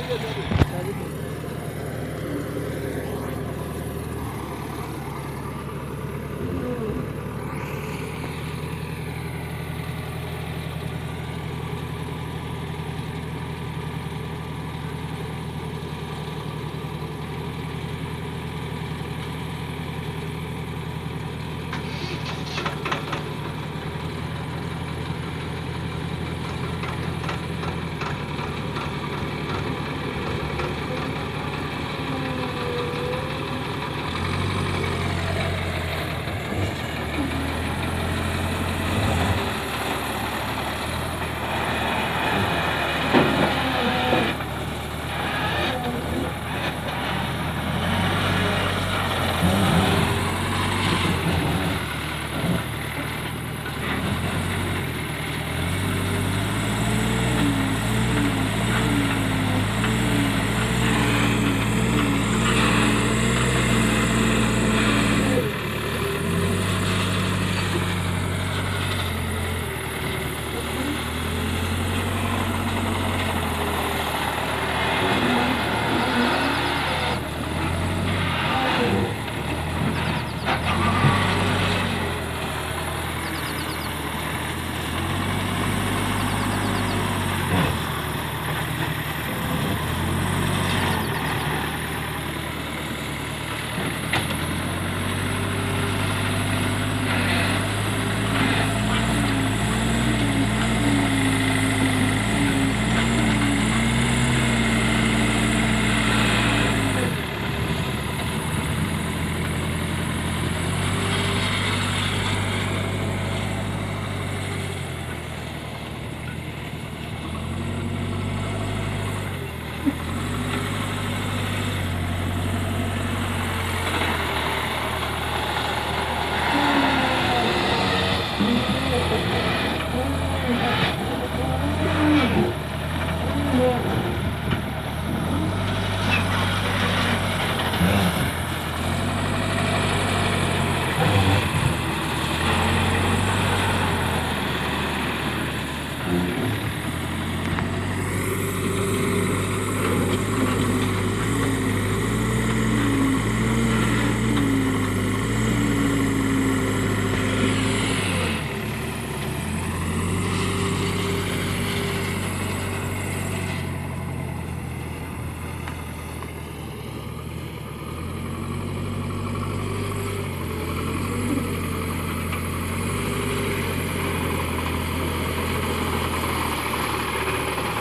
Hadi gel hadi.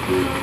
Thank you.